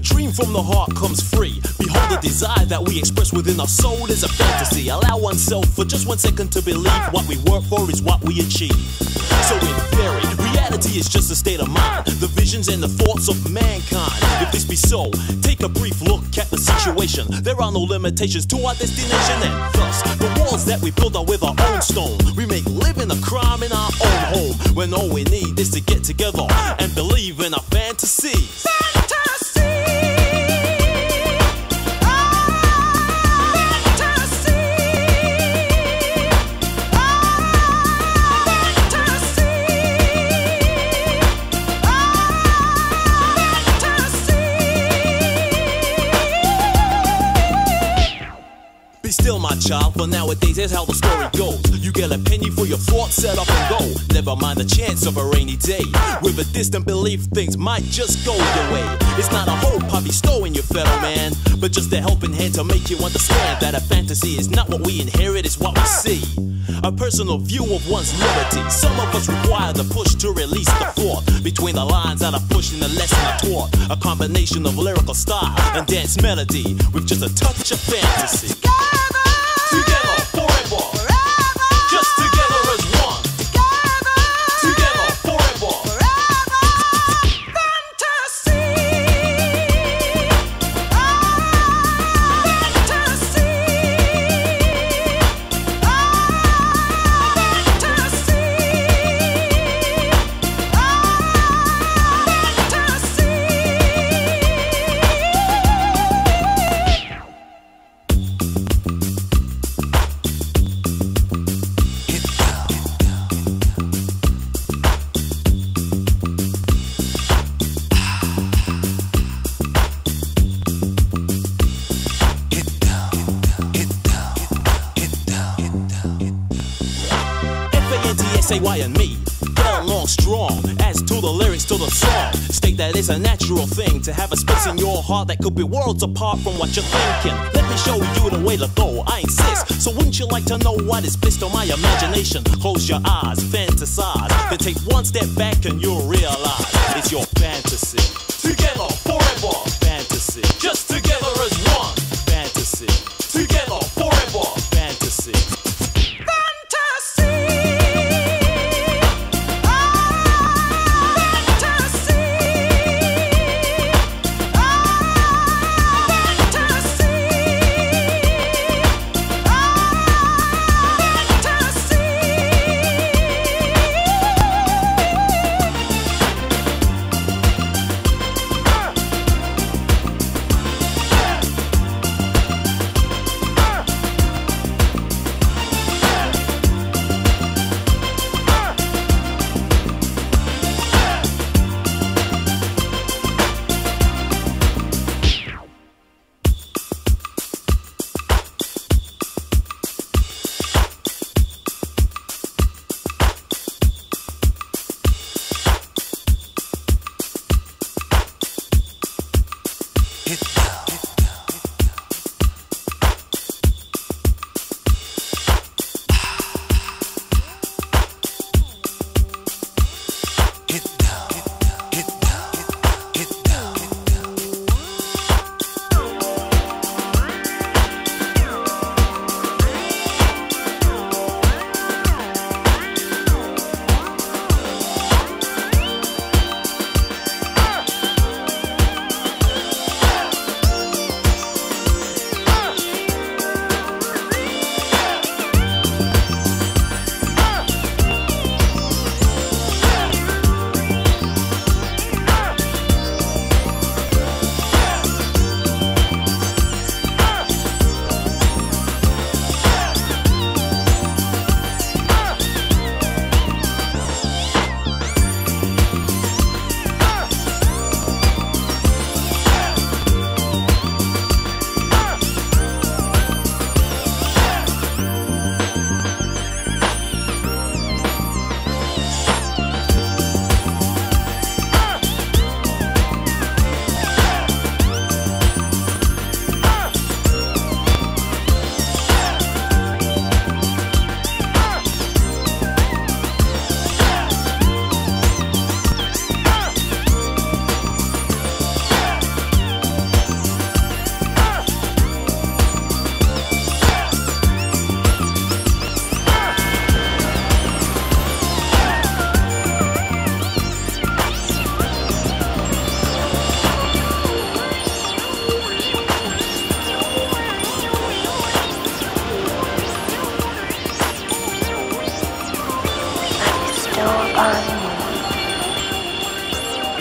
A dream from the heart comes free. Behold, the desire that we express within our soul is a fantasy. Allow oneself for just one second to believe what we work for is what we achieve. So, in theory, reality is just a state of mind, the visions and the thoughts of mankind. If this be so, take a brief look at the situation. There are no limitations to our destination, and thus, the walls that we build are with our own stone. We make living a crime in our own home, when all we need is to get together and believe in our fantasies. Child, for nowadays here's how the story goes. You get a penny for your thoughts, set up and go. Never mind the chance of a rainy day. With a distant belief, things might just go your way. It's not a hope I bestow in your fellow man, but just a helping hand to make you understand that a fantasy is not what we inherit, it's what we see. A personal view of one's liberty. Some of us require the push to release the thought between the lines that are pushing the lesson I taught. A combination of lyrical style and dance melody with just a touch of fantasy. Together forever. F-A-N-T-S-A-Y and me. Get along strong as to the lyrics to the song. State that it's a natural thing To have a space in your heart that could be worlds apart from what you're thinking. Let me show you the way to go, I insist. So wouldn't you like to know what is based on my imagination? Close your eyes, fantasize. Then take one step back and you'll realize It's your fantasy. Together forever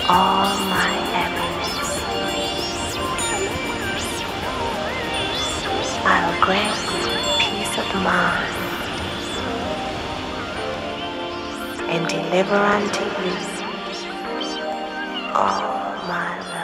all my happiness. I will grant you peace of mind and deliver unto you all my.